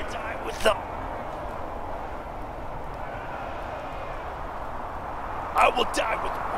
or die with them. I will die with them.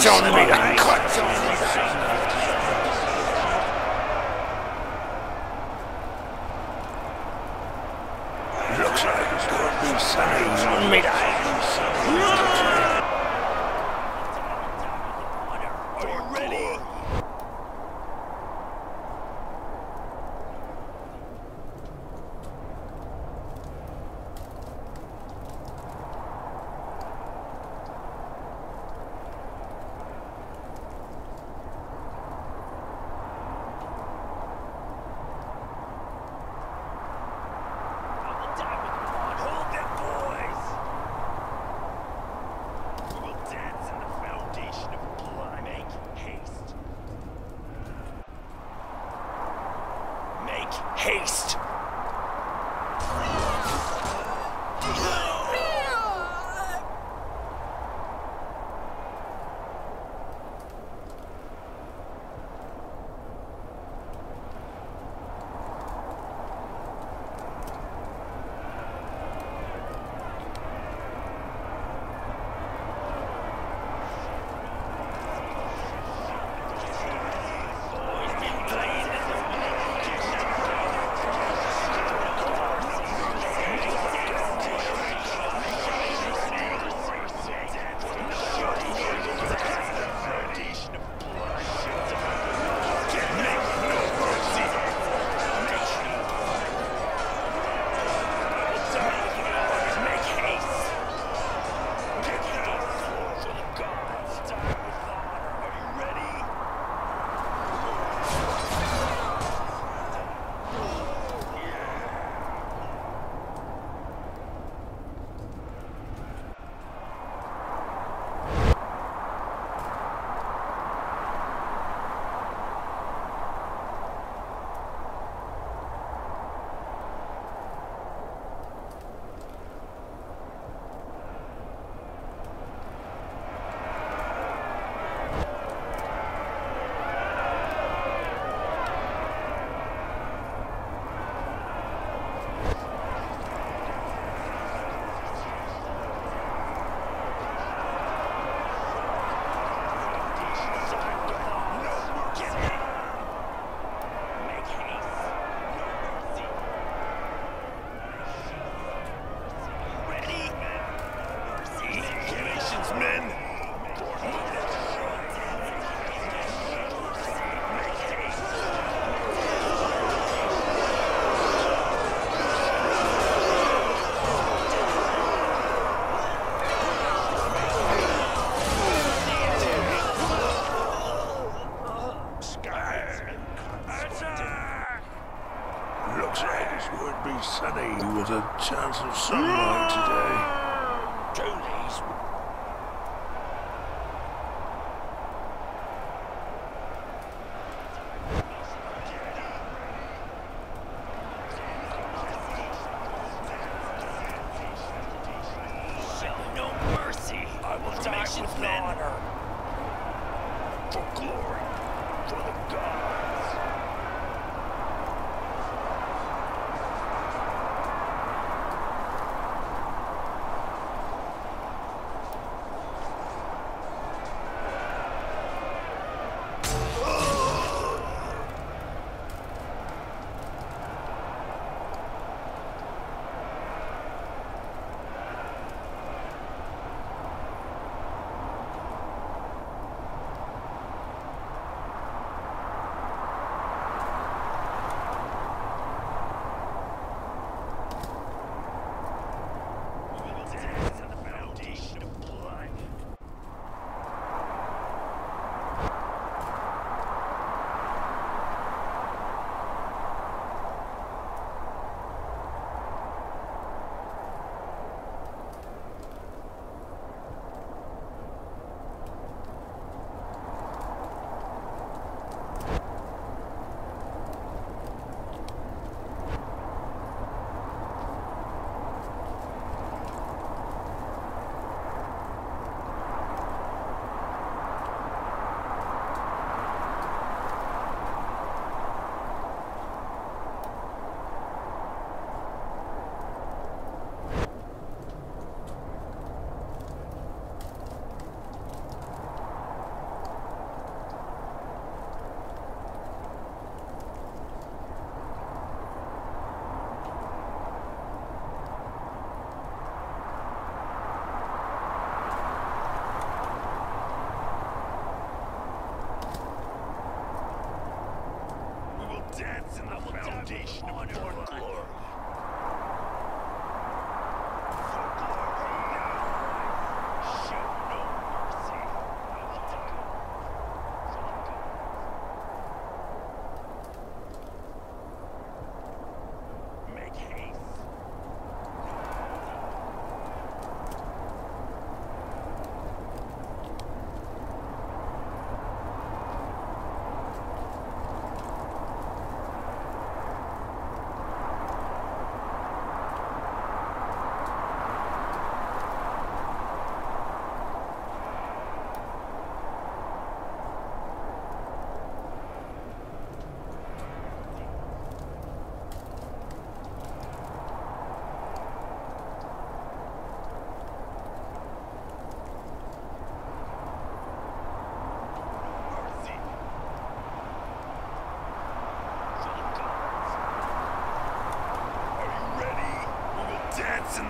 叫你们也来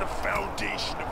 the foundation.